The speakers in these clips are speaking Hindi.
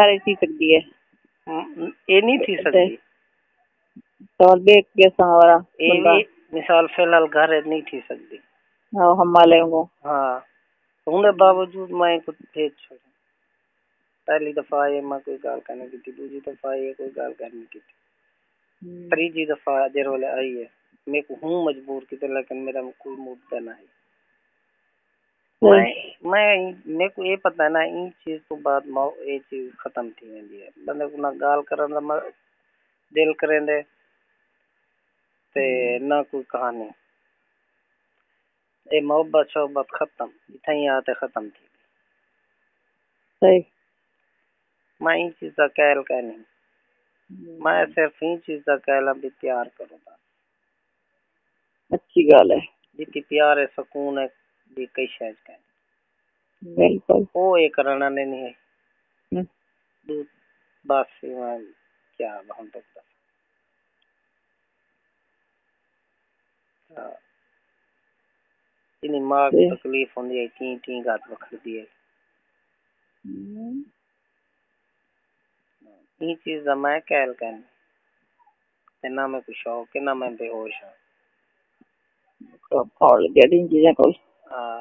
सारी सकती है हम्म, ये नहीं थी सकती तो और देख के सहारा ये भी मिसाल फ़िलहाल घर नहीं थी सकती हाँ हम वाले को हाँ उनके बावजूद मैं कुछ भेज छोड़। पहली दफ़ा ये मैं कोई गाल करने की थी दूसरी दफ़ा ये कोई गाल करने की थी। तीसरी दफ़ा देर वाले आई है। मैं हूँ मजबूर की तो लेकिन मेरा कोई मूड देना है मैं मैं मेरे को ये पता है ना इन चीज़ तो बाद ये चीज़ खत्म थी वेंदी है बंदे को ना गाल करन दा दिल करेंदे ते ना कोई कहानी। ये मोहब्बत खत्म इतना ही आते खत्म थी। सही। मैं इन चीज़ का कहल कह नहीं। मैं सिर्फ़ इन चीज़ का कहला भी प्यार अच्छी गल है। जितनी प्यार है सुकून है बिल्कुल। वो एक ने नहीं है। हम्म, क्या हम। इन्हीं माँ को ते- तकलीफ़ है टी टी गात वखर दी है। हम्म, ये चीज़ मैं कहल कहनी? ना मैं कुछ है ना मैं बेहोश हाँ। तो और जड़ी चीज़ें को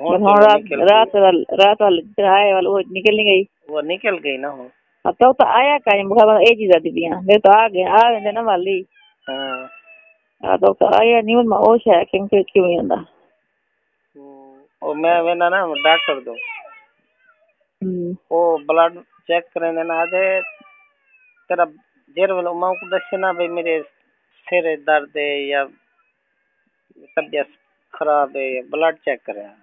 तो रात वाल रात वाल चढ़ाए वाल वो निकल नहीं गई। वो निकल गई ना हो हाँ, तो तो आया का मतलब ए चीज़ आती थी मेरे तो आ गए आ गए ना वाली। हाँ। तो तो आया नहीं मैं होश है क्यों क्यों क्यों नहीं आंदा ओ हम्म, मैं मैं ना ना डॉक्टर दो ओ ब्लड चेक करने ना आजे तेरा देर वाला माँ को दसे ना भाई मेरे सिर दर्द है या तबीयत खराब है ब्लड चेक कराया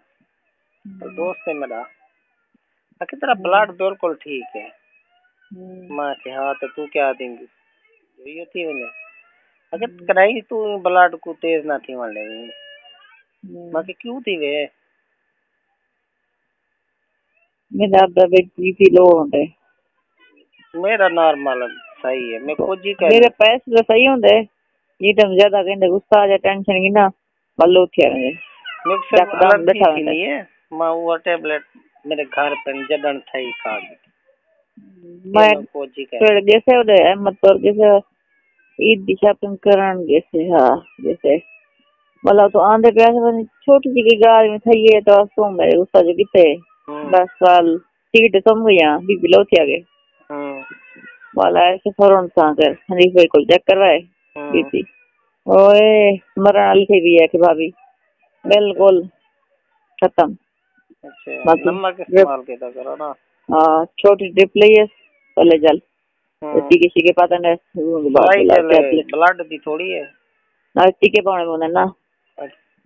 तो दोस्त है मेरा। आखिर तेरा ब्लड बिल्कुल ठीक है। माँ के हाँ तो तू क्या देंगी? ये थी मैंने। अगर कराई तू ब्लड को तेज ना थी मान ले माँ के क्यों थी वे? मेरा अब बीपी लो होता है मेरा नॉर्मल सही है। मैं खुद ही मेरे पैसे तो सही होंगे ये तो ज़्यादा कहते गुस्सा आ जाए टेंशन की ना बल्लो उठिया रहे। सिर्फ़ बैठा रहता है। माँ वो टेबलेट मेरे घर पे जडन था ही खा गई मैं ही फिर जैसे उधर अहमद और जैसे ईद की शॉपिंग करन जैसे हाँ जैसे मतलब तो आंधे प्यासे बनी छोटी सी की गाड़ी में था ये तो सो मेरे गुस्सा जो किते दस साल टिकट सम गई यहाँ बीबी लो थी आगे हम्म, वाला ऐसे फ़ौरन सा कर हनीफ भाई को चेक करवाए बीपी ओए मरण थी भी है कि भाभी बिल्कुल खत्म छोटी ड्रिप लइए पहले जल। टीके सीके पाता ने ब्लड दी थोड़ी है। ना टीके पाने मोने ना।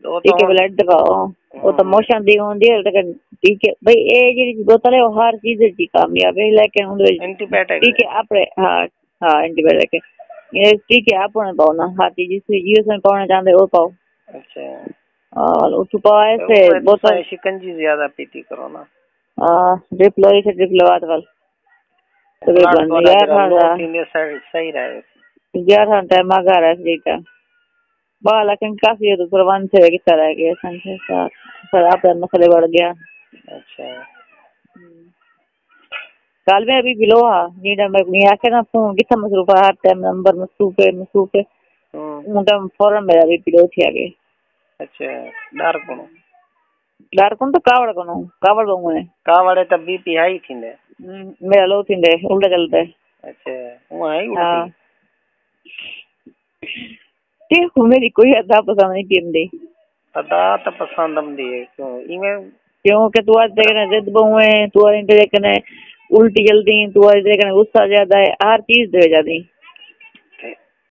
टीके ब्लड दबाओ। वो तो मोशन दी होंदी है लेकिन टीके भाई ए जेडी बोतल है हर चीज़ दी कामयाब है लेकिन उन एंटीबायोटिक टीके आपरे हाँ हाँ एंटीबायोटिक ये टीके आपने पाओ ना हर चीज़ जिस चीज़ से पाना चाहते हो पाओ। अच्छा। और ऐसे वो बोतल। शिकंजी ज़्यादा पीती करो ना हाँ ड्रिप लो इसे ड्रिप लगा दो तो वे बन वाला गया था लो पीने से सही रहे। ग्यारह टाइम आ रहा है बाल लेकिन काफ़ी है तो प्रबंध से कितना रह गया। संख्या सात सर आप मसले बढ़ गया। अच्छा। कल में अभी बिलो हा नीडा मैं नहीं आके ना फ़ोन कितना मसरूफ है हर टाइम नंबर मसरूफ है मसरूफ है। हम्म, उनका मेरा भी बिलो थी आगे अच्छा डर कोण डर कौन तो कावड़ कौन कावड़ बंगू ने कावड़े त बीपी हाई थींदे मेरा लो थींदे उल्टा चलते अच्छा वो हाई हाँ उल्टी देखो मेरी कोई अदा पसंद नहीं पींदी अदा तो पसंद आंदी है क्यों इवें क्योंकि तू आज देखने जिद बहुए तू आज देखने उल्टी जल्दी तू आज देखने गुस्सा ज़्यादा है हर चीज़ दे जाती